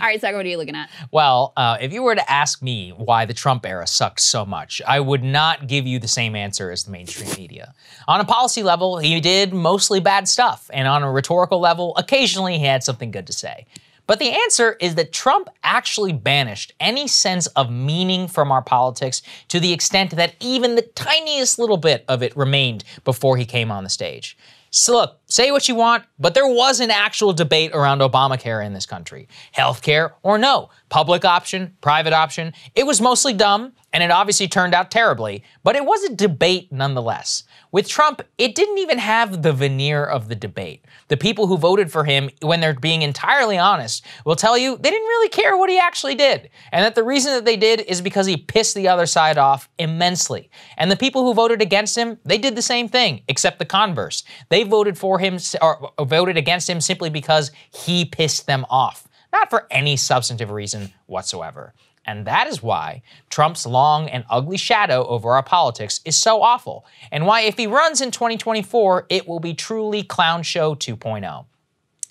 All right, Saagar, what are you looking at? Well, uh, if you were to ask me why the Trump era sucked so much, I would not give you the same answer as the mainstream media. On a policy level, he did mostly bad stuff, and on a rhetorical level, occasionally he had something good to say. But the answer is that Trump actually banished any sense of meaning from our politics to the extent that even the tiniest little bit of it remained before he came on the stage. So look, say what you want, but there was an actual debate around Obamacare in this country. Healthcare or no, public option, private option. It was mostly dumb, and it obviously turned out terribly, but it was a debate nonetheless. With Trump, it didn't even have the veneer of the debate. The people who voted for him, when they're being entirely honest, will tell you they didn't really care what he actually did, and that the reason that they did is because he pissed the other side off immensely. And the people who voted against him, they did the same thing, except the converse. They voted for him or voted against him simply because he pissed them off, not for any substantive reason whatsoever. And that is why Trump's long and ugly shadow over our politics is so awful, and why, if he runs in 2024, it will be truly Clown Show 2.0.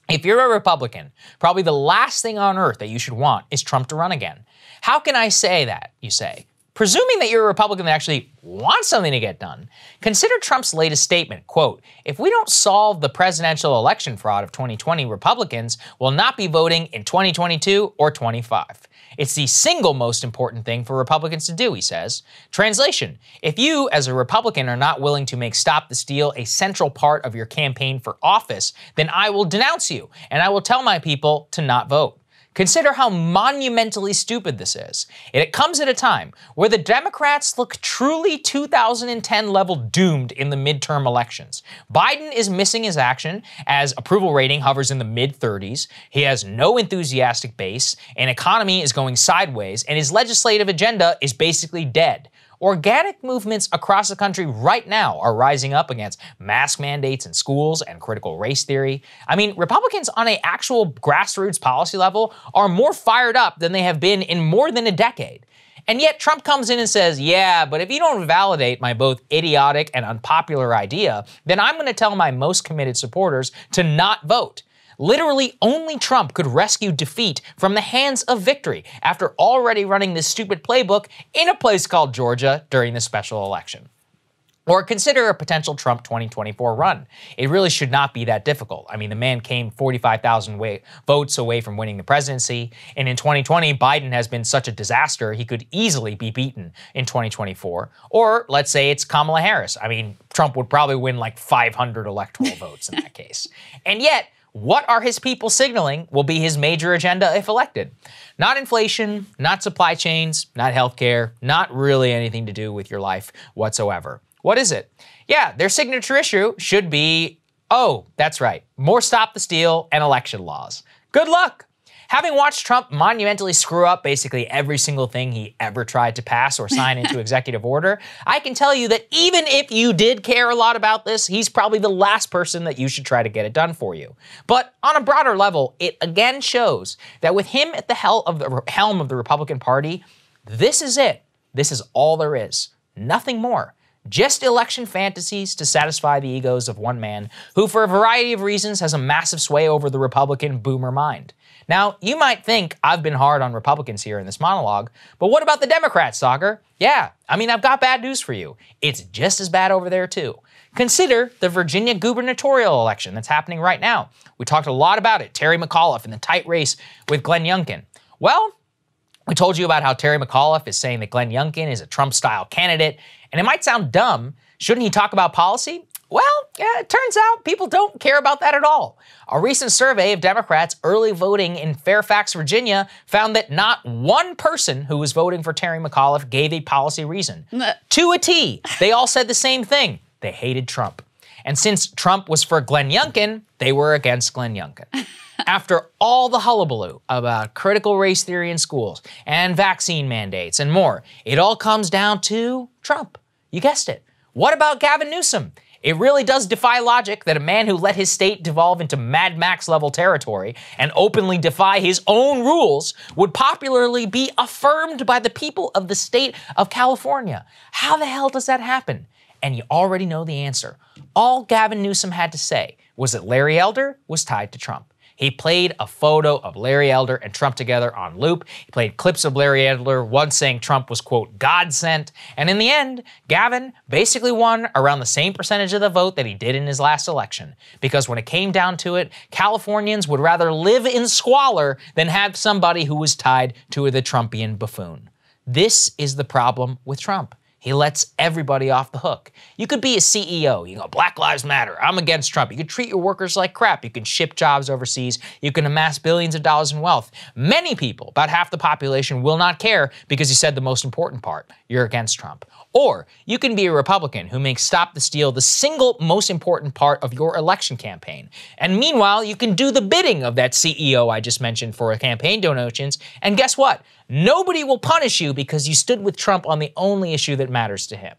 If you're a Republican, probably the last thing on earth that you should want is Trump to run again. How can I say that, you say? Presuming that you're a Republican that actually wants something to get done, consider Trump's latest statement, quote, if we don't solve the presidential election fraud of 2020, Republicans will not be voting in 2022 or 25. It's the single most important thing for Republicans to do, he says. Translation If you, as a Republican, are not willing to make Stop the Steal a central part of your campaign for office, then I will denounce you and I will tell my people to not vote. Consider how monumentally stupid this is. And it comes at a time where the Democrats look truly 2010 level doomed in the midterm elections. Biden is missing his action as approval rating hovers in the mid 30s. He has no enthusiastic base, an economy is going sideways, and his legislative agenda is basically dead. Organic movements across the country right now are rising up against mask mandates in schools and critical race theory. I mean, Republicans on a actual grassroots policy level are more fired up than they have been in more than a decade. And yet Trump comes in and says, yeah, but if you don't validate my both idiotic and unpopular idea, then I'm going to tell my most committed supporters to not vote. Literally, only Trump could rescue defeat from the hands of victory after already running this stupid playbook in a place called Georgia during the special election. Or consider a potential Trump 2024 run. It really should not be that difficult. I mean, the man came 45,000 votes away from winning the presidency. And in 2020, Biden has been such a disaster, he could easily be beaten in 2024. Or let's say it's Kamala Harris. I mean, Trump would probably win like 500 electoral votes in that case. And yet, what are his people signaling will be his major agenda if elected? Not inflation, not supply chains, not healthcare, not really anything to do with your life whatsoever. What is it? Yeah, their signature issue should be oh, that's right, more stop the steal and election laws. Good luck! Having watched Trump monumentally screw up basically every single thing he ever tried to pass or sign into executive order, I can tell you that even if you did care a lot about this, he's probably the last person that you should try to get it done for you. But on a broader level, it again shows that with him at the hel- of the helm of the Republican Party, this is it. This is all there is. Nothing more. Just election fantasies to satisfy the egos of one man who, for a variety of reasons, has a massive sway over the Republican boomer mind. Now, you might think I've been hard on Republicans here in this monologue, but what about the Democrats, Saagar? Yeah, I mean, I've got bad news for you. It's just as bad over there, too. Consider the Virginia gubernatorial election that's happening right now. We talked a lot about it. Terry McAuliffe in the tight race with Glenn Youngkin. Well, we told you about how Terry McAuliffe is saying that Glenn Youngkin is a Trump style candidate, and it might sound dumb. Shouldn't he talk about policy? Well, yeah, it turns out people don't care about that at all. A recent survey of Democrats early voting in Fairfax, Virginia found that not one person who was voting for Terry McAuliffe gave a policy reason. to a T, they all said the same thing. They hated Trump. And since Trump was for Glenn Youngkin, they were against Glenn Youngkin. After all the hullabaloo about critical race theory in schools and vaccine mandates and more, it all comes down to Trump. You guessed it. What about Gavin Newsom? It really does defy logic that a man who let his state devolve into Mad Max level territory and openly defy his own rules would popularly be affirmed by the people of the state of California. How the hell does that happen? And you already know the answer. All Gavin Newsom had to say was that Larry Elder was tied to Trump. He played a photo of Larry Elder and Trump together on loop. He played clips of Larry Elder once saying Trump was, quote, God sent. And in the end, Gavin basically won around the same percentage of the vote that he did in his last election. Because when it came down to it, Californians would rather live in squalor than have somebody who was tied to the Trumpian buffoon. This is the problem with Trump. He lets everybody off the hook. You could be a CEO. You go, Black Lives Matter. I'm against Trump. You could treat your workers like crap. You can ship jobs overseas. You can amass billions of dollars in wealth. Many people, about half the population, will not care because you said the most important part. You're against Trump. Or you can be a Republican who makes Stop the Steal the single most important part of your election campaign. And meanwhile, you can do the bidding of that CEO I just mentioned for campaign donations. And guess what? Nobody will punish you because you stood with Trump on the only issue that matters to him.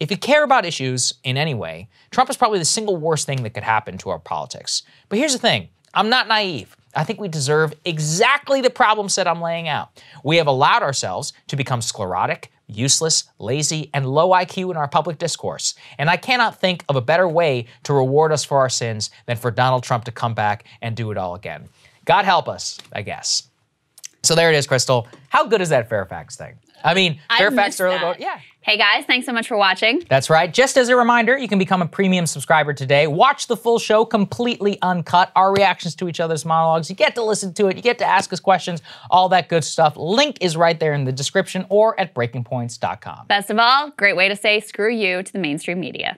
If you care about issues in any way, Trump is probably the single worst thing that could happen to our politics. But here's the thing I'm not naive. I think we deserve exactly the problem set I'm laying out. We have allowed ourselves to become sclerotic, useless, lazy, and low IQ in our public discourse. And I cannot think of a better way to reward us for our sins than for Donald Trump to come back and do it all again. God help us, I guess. So there it is, Krystal. How good is that Fairfax thing? I mean, I Fairfax early vote, yeah. Hey guys, thanks so much for watching. That's right. Just as a reminder, you can become a premium subscriber today. Watch the full show completely uncut, our reactions to each other's monologues. You get to listen to it, you get to ask us questions, all that good stuff. Link is right there in the description or at breakingpoints.com. Best of all, great way to say screw you to the mainstream media.